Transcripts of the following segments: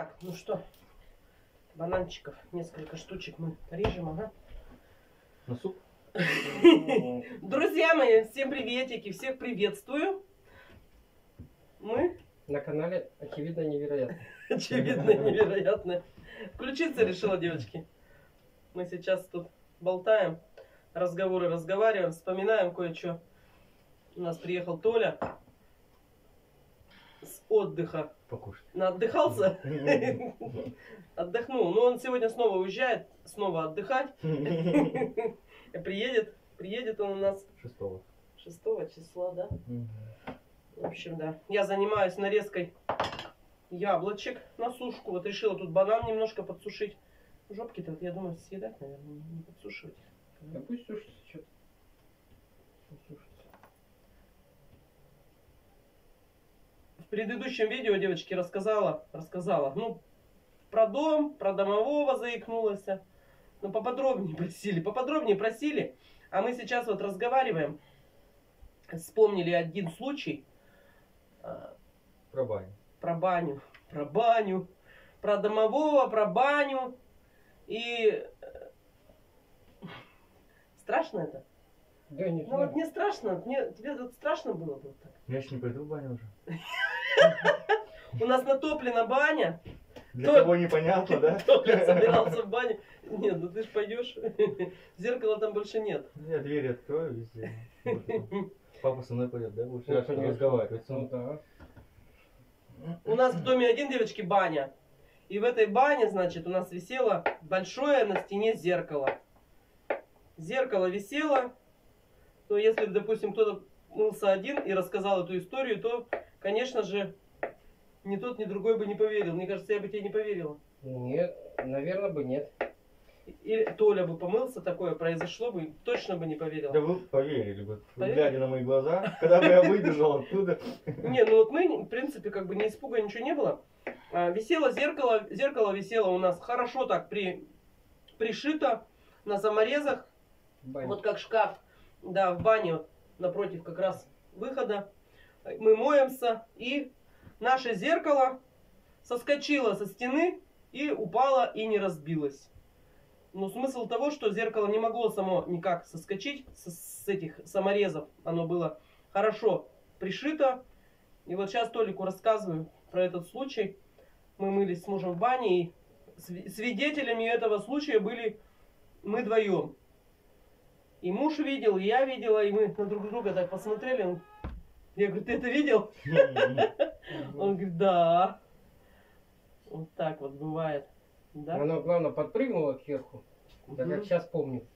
Так, ну что, бананчиков, несколько штучек мы порежем, ага. На суп? Друзья мои, всем приветики, всех приветствую. Мы, На канале очевидно невероятно. очевидно, невероятно. Включиться решила, девочки. Мы сейчас тут болтаем, разговоры разговариваем, вспоминаем кое-что. У нас приехал Толя с отдыха. Покушать. Отдыхался? Отдохнул. Но он сегодня снова уезжает, снова отдыхать. Приедет, приедет он у нас Шестого. 6 числа, да? В общем, да. Я занимаюсь нарезкой яблочек на сушку. Вот решила тут банан немножко подсушить. Жопки-то, вот, я думаю, съедать, наверное, не подсушивать. Да пусть сушится что-то сушится. В предыдущем видео девочки рассказала, рассказала, ну, про дом, про домового заикнулась. Ну, поподробнее просили, поподробнее просили. А мы сейчас вот разговариваем. Вспомнили один случай. Про баню. про баню, про баню, про домового, про баню. И э, страшно это? Да, не Ну вот мне страшно, мне, тебе вот страшно было бы вот так. Я еще не пойду в баню уже. У нас натоплена баня, Для кого непонятно, да? Толя собирался в баню. Нет, ну ты ж пойдешь, зеркала там больше нет. Я двери открою везде. Папа со мной пойдет, да? Ну, раз конечно. разговаривать. Ну да. У нас в доме один, девочки, баня. И в этой бане, значит, у нас висело большое на стене зеркало. Зеркало висело. Но если, допустим, кто-то мылся один и рассказал эту историю, то, конечно же, ни тот, ни другой бы не поверил. Мне кажется, я бы тебе не поверила. Нет, наверное бы нет. Или Толя бы помылся, такое произошло бы, точно бы не поверил. Да вы поверили бы, Поверили? глядя на мои глаза, когда бы я выбежал оттуда. Не, ну вот мы, в принципе, как бы ни испуга, ничего не было. А, Висело зеркало, зеркало висело у нас хорошо так при, пришито на саморезах, Баня. вот как шкаф, да, в бане напротив как раз выхода. Мы моемся, и наше зеркало соскочило со стены и упало и не разбилось. Но смысл того, что зеркало не могло само никак соскочить с, с этих саморезов. Оно было хорошо пришито. И вот сейчас Толику рассказываю про этот случай. Мы мылись с мужем в бане, и сви- свидетелями этого случая были мы вдвоем. И муж видел, и я видела, и мы на друг друга так посмотрели. Я говорю, ты это видел? Он говорит, да. Вот так вот бывает. Да? Оно, главное, подпрыгнуло кверху. Да Мгм. как сейчас помню.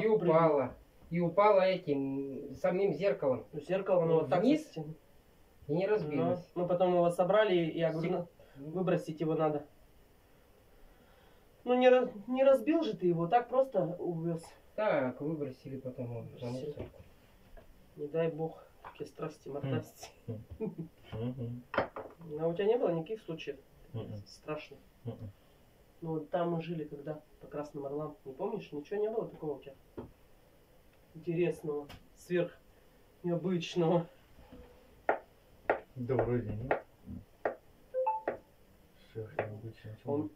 И упала. И упала этим самим зеркалом. Ну, Зеркало, оно вот так Вниз? И не Ну, разбилось. Мы потом его собрали, и я говорю, «Ну, выбросить его надо. Ну не, раз- не разбил же ты его, так просто увез. Так, выбросили потом. Выбросили. Не дай бог, какие страсти, мордасти. А у тебя не было никаких случаев страшных? Ну вот там мы жили когда, по Красным Орлам. Не помнишь? Ничего не было такого у тебя? Интересного, сверх необычного. Да вроде нет. Все же необычно. Он-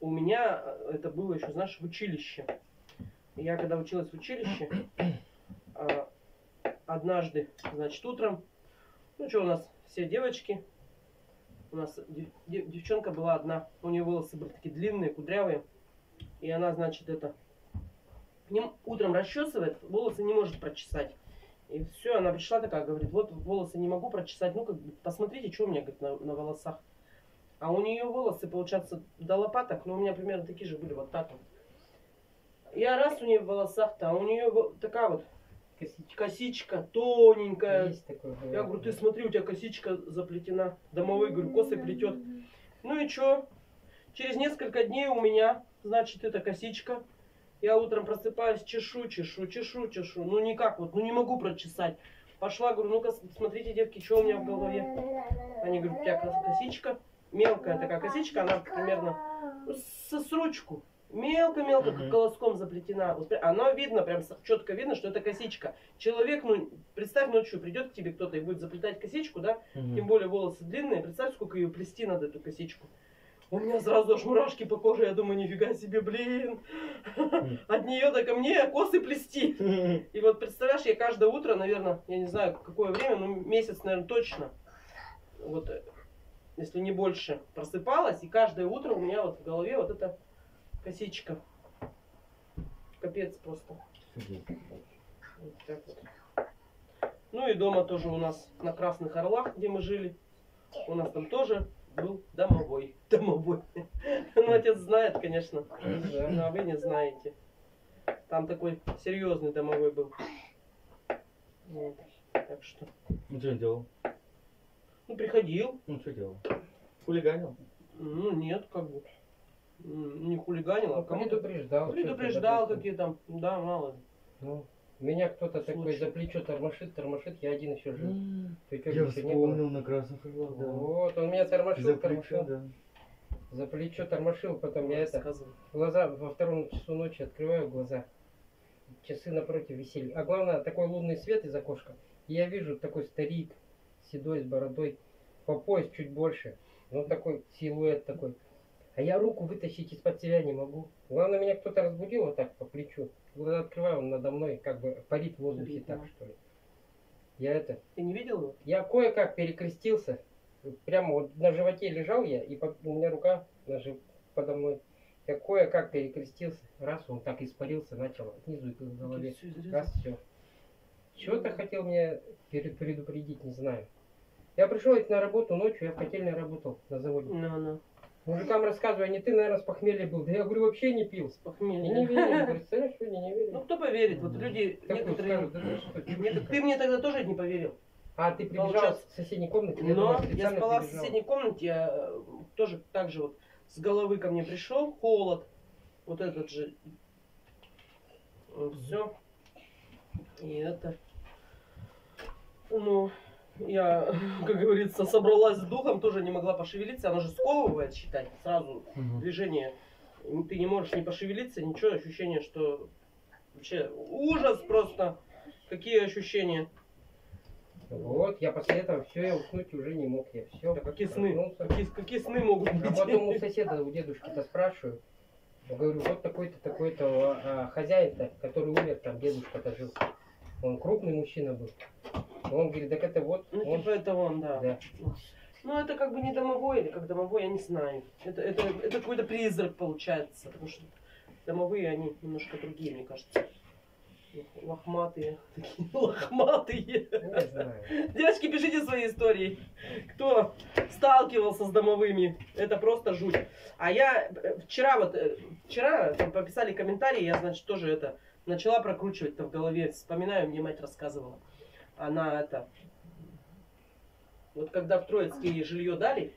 У меня э, это было еще, знаешь, в училище. Я когда училась в училище, а, однажды, значит, утром, ну что у нас, все девочки, у нас дев- дев- девчонка была одна, у нее волосы были такие длинные, кудрявые, и она, значит, это, нем- утром расчесывает, волосы не может прочесать. И все, она пришла такая, говорит, вот волосы не могу прочесать, ну как посмотрите, что у меня говорит, на, на волосах. А у нее волосы, получается, до лопаток, но у меня примерно такие же были, вот так вот. Я раз у нее в волосах-то, а у нее такая вот Косичка. косичка тоненькая. Есть такое. Я говорю, ты смотри, у тебя косичка заплетена. Домовой, говорю, косой плетет. Ну и что? Через несколько дней у меня, значит, эта косичка. Я утром просыпаюсь, чешу, чешу, чешу, чешу. Ну никак вот, ну не могу прочесать. Пошла, говорю, ну-ка, смотрите, детки, что у меня в голове. Они говорят, у тебя кос- косичка, мелкая такая косичка, она примерно с, с ручку. Мелко-мелко, как колоском заплетена. Вот Оно видно, прям четко видно, что это косичка. Человек, ну, представь ночью, придет к тебе кто-то и будет заплетать косичку, да, тем более волосы длинные, представь, сколько ее плести надо, эту косичку. У меня сразу аж мурашки по коже, я думаю, нифига себе, блин. От нее до ко мне косы плести. И вот представляешь, я каждое утро, наверное, я не знаю, какое время, ну месяц, наверное, точно. Вот, э, если не больше, просыпалась, и каждое утро у меня вот в голове вот эта косичка. Капец просто. Вот так вот. Ну и дома тоже у нас на Красных Орлах, где мы жили, у нас там тоже был домовой. Домовой. Ну, отец знает, конечно. А вы не знаете. Там такой серьезный домовой был. Вот. Так что. Ну что делал? Ну, приходил. Ну что делал? Хулиганил? Ну, нет, как бы. Не хулиганил, а кому-то предупреждал. предупреждал, какие там. Да, мало. Ну, меня кто-то такой за плечо тормошит, тормошит, я один еще жил. Тетёнки Я вспомнил на красных орлах, да. Вот, он меня тормошил, За плечо, тормошил. да. За плечо тормошил, потом я это, Рассказывай. глаза во втором часу ночи открываю глаза. Часы напротив висели. А главное, такой лунный свет из окошка. И я вижу такой старик, седой, с бородой, по пояс чуть больше. Ну, такой силуэт такой. А я руку вытащить из-под себя не могу. Главное, меня кто-то разбудил вот так по плечу. Глаза открываю, он надо мной как бы парит в воздухе Видно. так, что ли. Я это... Ты не видел его? Я кое-как перекрестился. Прямо вот на животе лежал я, и по- у меня рука жив- подо мной. Я кое-как перекрестился. Раз, он так испарился, начал снизу к голове. Всё, изрезал. Раз, все. Чего-то хотел меня предупредить, не знаю. Я пришел на работу ночью, я в котельной работал на заводе. Ну, ну. Мужикам рассказываю, они ты, наверное, с похмелья был. Да я говорю, вообще не пил. С И не похмелья. верю. Представляешь, люди не Ну, верят. кто поверит? Вот люди, Такой некоторые... скажут, да ты что, чушь Нет, какая. ты мне тогда тоже не поверил. А, ты прибежал Получается- с соседней комнаты? Я Но я специально спала в соседней комнате, я э, тоже так же вот с головы ко мне пришел, холод, вот этот же. Все. И это. Ну, я, как говорится, собралась с духом, тоже не могла пошевелиться. Оно же сковывает, считать, сразу Мгм. движение. Ты не можешь не пошевелиться, ничего, ощущение, что вообще ужас просто. Какие ощущения? Вот, я после этого все, я уснуть уже не мог. Я все. Да какие сны? Какие, какие сны могут быть? А потом у соседа, у дедушки-то спрашиваю. Я говорю, вот такой-то, такой-то а, а, хозяин-то, который умер, там дедушка-то жил. Он крупный мужчина был. Он говорит, так это вот, Ну, он. типа это он, да. Да. Ну, это как бы не домовой или как домовой, я не знаю. Это, это, это какой-то призрак получается, потому что домовые, они немножко другие, мне кажется. Лохматые. Такие лохматые. Ну, не знаю. Девочки, пишите свои истории. Кто сталкивался с домовыми. Это просто жуть. А я э, вчера вот, э, вчера там пописали комментарии, я, значит, тоже это начала прокручивать-то в голове. Вспоминаю, мне мать рассказывала. Она это... Вот когда в Троицке ей жилье дали,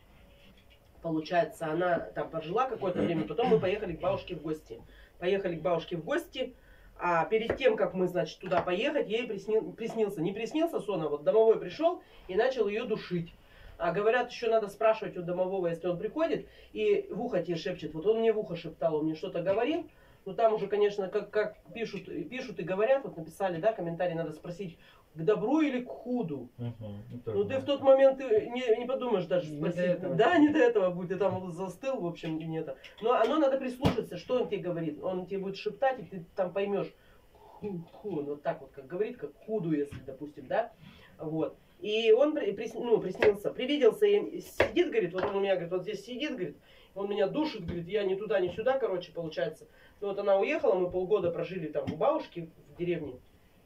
получается, она там пожила какое-то время, потом мы поехали к бабушке в гости. Поехали к бабушке в гости, а перед тем, как мы, значит, туда поехать, ей приснил- приснился, не приснился сон, а вот домовой пришел и начал ее душить. А говорят, еще надо спрашивать у домового, если он приходит, и в ухо тебе шепчет. Вот он мне в ухо шептал, он мне что-то говорил. Ну там уже, конечно, как, как пишут, пишут и говорят, вот написали, да, комментарий, надо спросить, к добру или к худу. Мгм. Ну, Ну ты в тот момент ты не, не подумаешь даже Не спросить. до этого. Да, не до этого будет, ты там застыл, в общем, не это. Но оно надо прислушаться, что он тебе говорит. Он тебе будет шептать, и ты там поймешь. Ху, ху, он вот так вот, как говорит, как худу, если, допустим, да. Вот. И он при- прис- ну, приснился, привиделся и сидит, говорит, вот он у меня, говорит, вот здесь сидит, говорит, он меня душит, говорит, я ни туда, ни сюда, короче, получается. Ну вот она уехала, мы полгода прожили там у бабушки в деревне.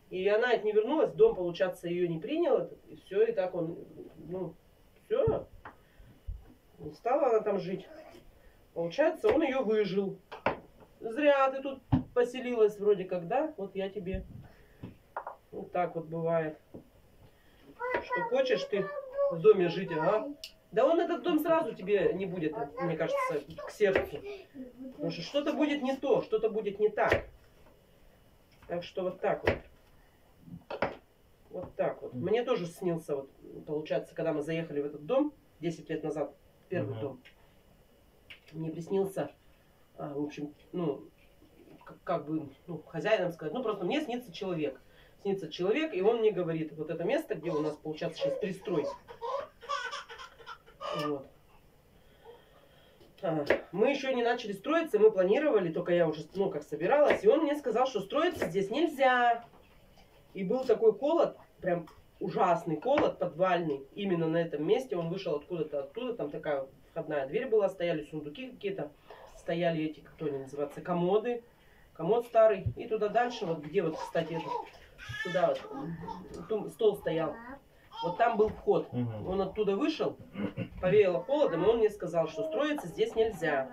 И она от не вернулась, дом, получается, ее не принял, и все, и так он, ну, все. Не стала она там жить. Получается, он ее выжил. Зря ты тут поселилась вроде как, да? Вот я тебе. Вот так вот бывает. Что хочешь ты в доме жить, ага. Да он этот дом сразу тебе не будет, мне кажется, к сердцу. Потому что что-то будет не то, что-то будет не так. Так что вот так вот. Вот так вот. Мне тоже снился, вот, получается, когда мы заехали в этот дом 10 лет назад, первый Мгм. дом. Мне приснился, а, в общем, ну, как, как бы, ну, хозяином сказать, ну, просто мне снится человек. Снится человек, и он мне говорит, вот это место, где у нас, получается, сейчас пристрой. Вот. А, Мы еще не начали строиться, мы планировали, только я уже, ну, как собиралась, и он мне сказал, что строиться здесь нельзя. И был такой холод, прям ужасный холод подвальный, именно на этом месте. Он вышел откуда-то оттуда, там такая входная дверь была, стояли сундуки какие-то, стояли эти, как они называются, комоды, комод старый. И туда дальше, вот где вот, кстати, это, туда вот, стол стоял, вот там был вход. Он оттуда вышел, повеяло холодом, и он мне сказал, что строиться здесь нельзя.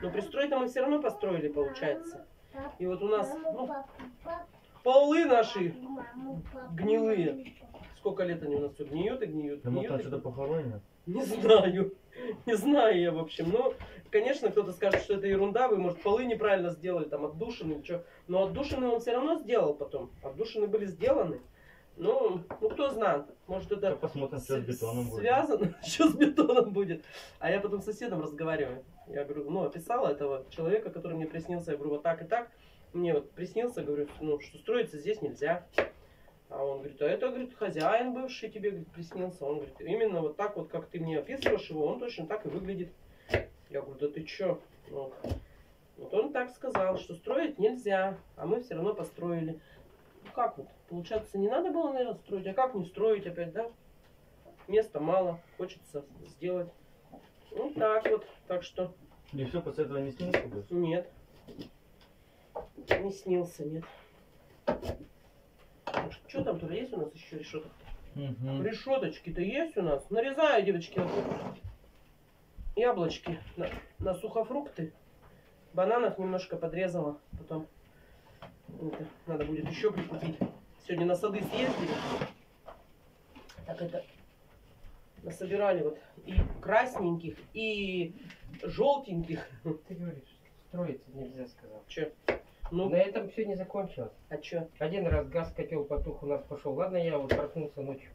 Но пристрой-то мы все равно построили, получается. И вот у нас, ну, полы наши гнилые. Сколько лет они у нас все гниют и гниют, Ну, может, гниют. там и что-то похоронено? Не знаю. Не знаю я, в общем. Но, конечно, кто-то скажет, что это ерунда, вы, может, полы неправильно сделали, там, отдушины, что. Но отдушины он все равно сделал потом. Отдушины были сделаны. Ну, ну кто знает, может это Так посмотрим, что с с- бетоном будет. связано, что с бетоном будет. А я потом с соседом разговариваю. Я говорю, ну, описала этого человека, который мне приснился. Я говорю, вот так и так. Мне вот приснился, говорю, ну, что строиться здесь нельзя. А он говорит, а это, говорит, хозяин бывший тебе говорит, приснился. Он говорит, именно вот так вот, как ты мне описываешь его, он точно так и выглядит. Я говорю, да ты чё? Ну, вот он так сказал, что строить нельзя, а мы все равно построили. Ну как вот, получается, не надо было, наверное, строить, а как не строить опять, да? Места мало, хочется сделать. Ну так вот, так что И все, после этого не снился будет? нет. Не снился, нет. Что там тоже есть у нас еще решеток? Мгм. Решеточки-то есть у нас. Нарезаю, девочки, вот яблочки на, на сухофрукты. Бананов немножко подрезала. Потом это, надо будет еще прикупить. Сегодня на сады съездили. Так это насобирали вот и красненьких, и желтеньких. Ты говоришь, строиться нельзя, сказал. Че? Ну, На этом все не закончилось. а че? Один раз газ котел потух у нас пошел. Ладно, я вот проснулся ночью.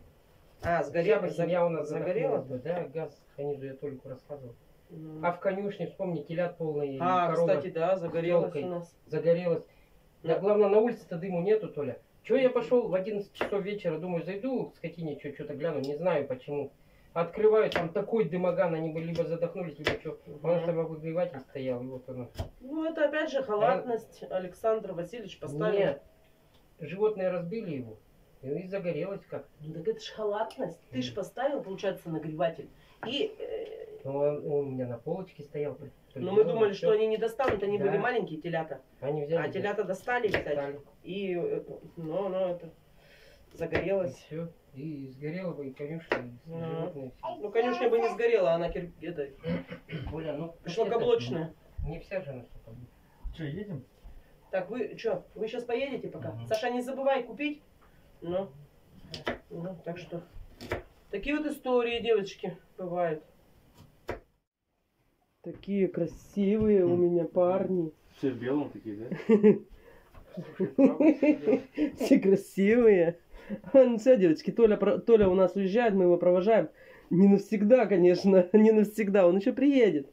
А, Вся сгорела, бы за- семья у нас загорела? да, газ снизу я только рассказывал. М. А в конюшне, вспомни, телят полные, А, корова кстати, да, загорелась у нас. загорелась. Да, Да. главное, на улице-то дыму нету, Толя. Че я пошел в 11 часов вечера, думаю, зайду к скотине, что-то гляну, не знаю почему. Открываю, там такой дымоган, они бы либо задохнулись, либо что. Потому что обогреватель стоял, вот оно. Ну, это опять же халатность. Александр Васильевич поставил. Нет, животные разбили его, и загорелось как-то. Ну, так это ж халатность. Ты ж поставил, получается, нагреватель. И, э, Ну, он, он у меня на полочке стоял. то ну, мы думали, что они не достанут, они Да. были маленькие телята. Они взяли. А телята достали, кстати. достали. И, э, ну, ну, это И загорелось. все. И сгорело бы, и конюшня, и животные. всё. Ну, конюшня бы не сгорела, она кир... это, Оля, ну, шлакоблочная. Не вся же она шлакоблочная. Че, едем? Так, вы что, вы сейчас поедете пока? Мгм. Саша, не забывай купить. Ну, ну, так что, такие вот истории, девочки, бывают. Такие красивые у меня парни. Все в белом такие, да? Все красивые. Ну все, девочки, Толя, про- Толя у нас уезжает, мы его провожаем. Не навсегда, конечно, не навсегда. Он еще приедет.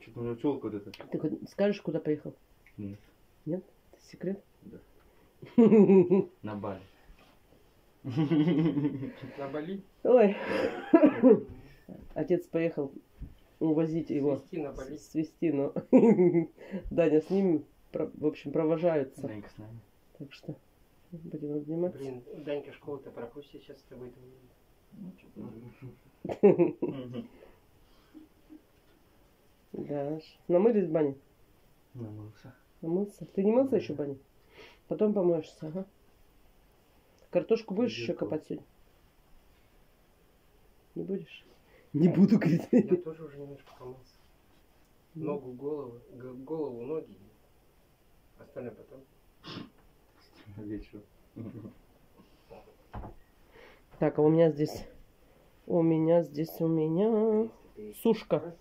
Что-то у него челка вот эта. Ты хоть скажешь, куда поехал? Нет, Это секрет? Да. на Бали. На Бали? Ой. Отец поехал увозить его. Свести на Бали. Свести, но Даня с ними, про- в общем, провожаются. Данька с нами. Так что будем обнимать. Блин, Данька школу-то пропустит сейчас с тобой. Ну, чё-то. Мгм. Да, намылись в бане? Намылся. Намылся? Ты не мылся еще в бане? Потом помоешься, ага. Картошку будешь еще копать сегодня? Не будешь? Не буду, говорит. Я тоже уже немножко помылся. Ногу, голову, голову, ноги. Остальное потом. Вечером. Так, а у меня здесь... У меня здесь, у меня... Сушка.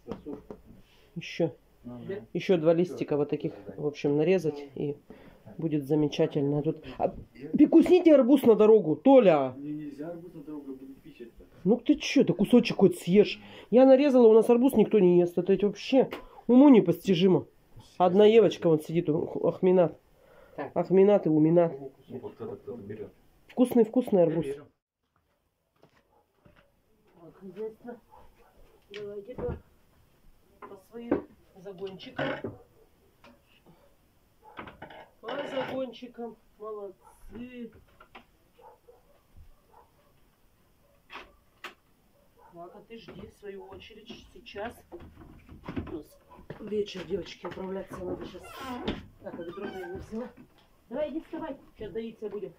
Еще, Ага. еще два листика вот таких, в общем, нарезать и будет замечательно. Тут... А, Пеку, сните арбуз на дорогу, Толя! Мне нельзя арбуз на дорогу будет пищать. Ну ты че, да кусочек хоть съешь. Я нарезала, у нас арбуз никто не ест. Это ведь вообще уму непостижимо. Одна Евочка вон сидит, у- Ахминат. Так. Ахминат и Уминат. Вот кто-то кто-то берет. Вкусный-вкусный арбуз. Берем. Давайте по, своим загончиком. По загончикам. Молодцы. А ты жди свою очередь. Сейчас. У нас вечер, девочки, отправляться надо сейчас. Так, а ведро я не взяла. Давай, иди вставай. Сейчас доиться будем.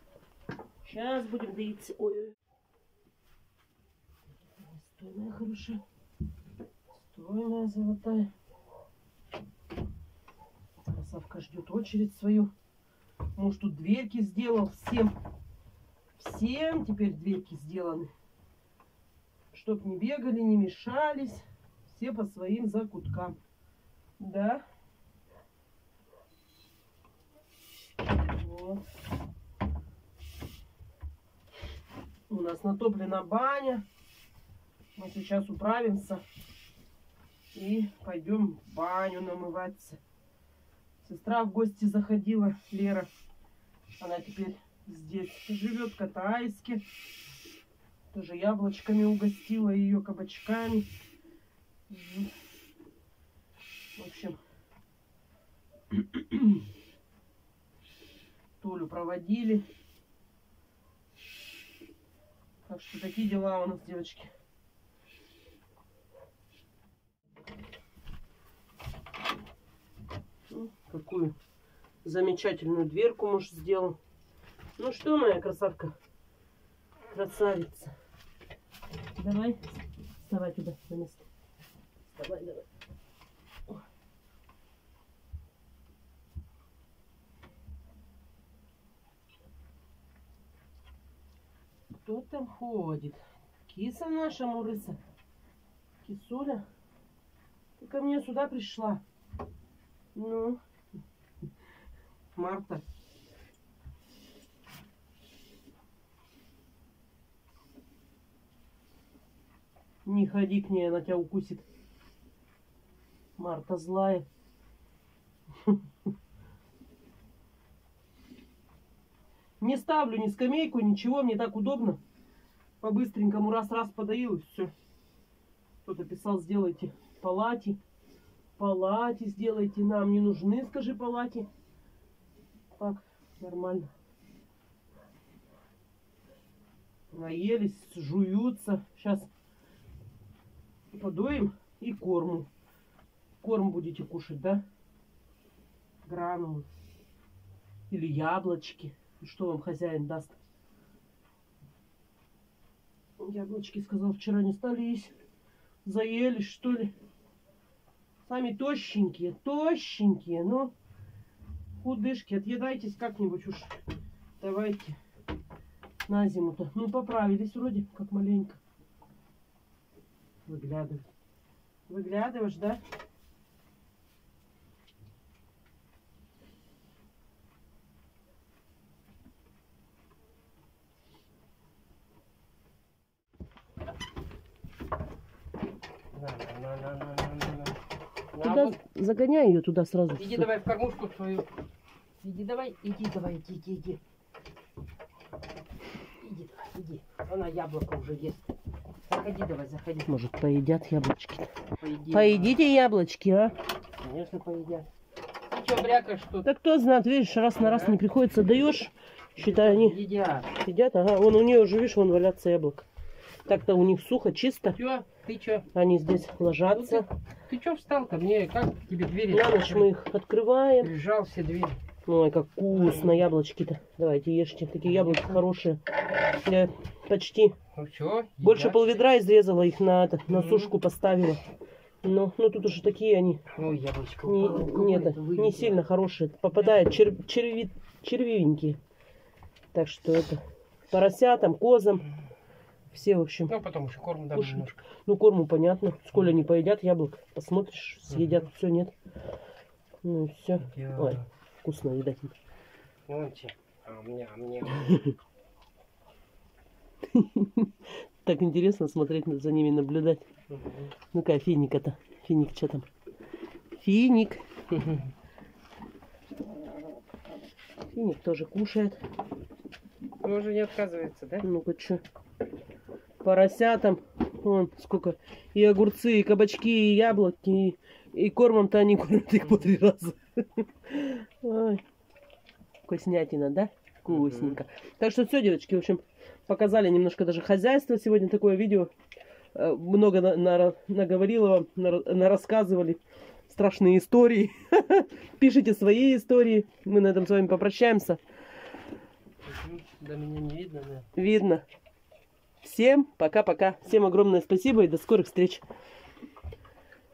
Сейчас будем доиться. Ой, ой. Стой, моя хорошая. Стой, моя золотая. Красавка ждет очередь свою. Муж тут дверки сделал всем. Всем теперь дверки сделаны. Чтоб не бегали, не мешались. Все по своим закуткам. Да. Вот. У нас натоплена баня. Мы сейчас управимся и пойдем в баню намываться. Сестра в гости заходила, Лера. Она теперь здесь живет, катайски. Тоже яблочками угостила ее, кабачками. В общем, Толю проводили. Так что такие дела у нас, девочки. Ну, Какую замечательную дверку муж сделал. Ну что, моя красавка? Красавица. Давай, вставай туда на место. Вставай, давай. Кто там ходит? Киса наша мурыса. Кисуля. Ты ко мне сюда пришла. Ну, Марта. Не ходи к ней, она тебя укусит. Марта злая. Не ставлю ни скамейку, ничего, мне так удобно. По-быстренькому раз-раз подаю все. Кто-то писал, сделайте палати. Палати сделайте. Нам не нужны, скажи, палати. Так, нормально. Наелись, жуются. Сейчас подоим и корму. Корм будете кушать, да? Гранулы. Или яблочки. Что вам хозяин даст? Яблочки, сказал, вчера не стали есть. Заелись, что ли? Сами тощенькие, тощенькие, но худышки. Отъедайтесь как-нибудь уж. Давайте. На зиму-то. Ну, поправились вроде, как маленько. Выглядывай. Выглядываешь, да? Туда, загоняй ее туда сразу. Иди давай в кормушку свою. Иди давай, иди давай, иди, иди, иди. Иди давай, иди. Она яблоко уже ест. Заходи давай, заходи. Может, поедят яблочки. Поеди. Поедите яблочки, а? Конечно, поедят. Ты что, брякаешь тут? Да кто знает, видишь, раз на раз не приходится, даешь, считай, они Едят. едят. Ага, вон у нее уже, видишь, вон валяться яблоко. Так-то у них сухо, чисто. Чё? Ты чё? Они здесь ложатся. Ты чё встал ко мне? Как тебе двери? На ночь мы их открываем. Прижал все двери. Ой, как вкусно яблочки-то. Давайте ешьте. Такие яблоки хорошие. Я почти Ну чё? больше полведра изрезала их на, это, на сушку поставила. Но, ну тут уже такие они Ой, яблочко не, упало. Нет, это не сильно хорошие. Попадают чер, черви, червивенькие. Так что это поросятам, козам. Все, в общем. Ну, потом еще корм дам Кушай. немножко. Ну, корму понятно. Сколько они поедят яблок. Посмотришь, съедят, все, нет. Ну, все. Я- Ой, вкусно, видать. Вон те. А, мне, а мне. Так интересно смотреть, за ними наблюдать. Ну-ка, финик это. Финик, что там? Финик. Финик тоже кушает. Он уже не отказывается, да? Ну-ка, что? Поросятам Вон сколько. И огурцы, и кабачки, и яблоки, и, и кормом-то они кормят их по три раза. Ой. Вкуснятина, да? Вкусненько. Так что все, девочки, в общем, показали немножко даже хозяйство. Сегодня такое видео. Э, Много на, на- наговорила вам, на- нарассказывали страшные истории. Пишите свои истории. Мы на этом с вами попрощаемся. Да меня не видно, да. Видно. Всем пока-пока. Всем огромное спасибо и до скорых встреч.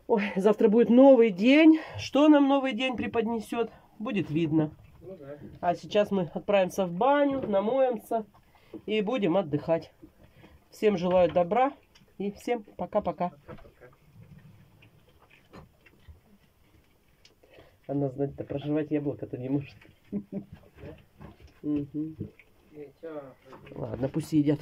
Ой, завтра будет новый день. Что нам новый день преподнесет, будет видно. Ну. А сейчас мы отправимся в баню, намоемся и будем отдыхать. Всем желаю добра и всем пока-пока. Она, знать-то, проживать яблоко-то не может. Ладно, пусть едят.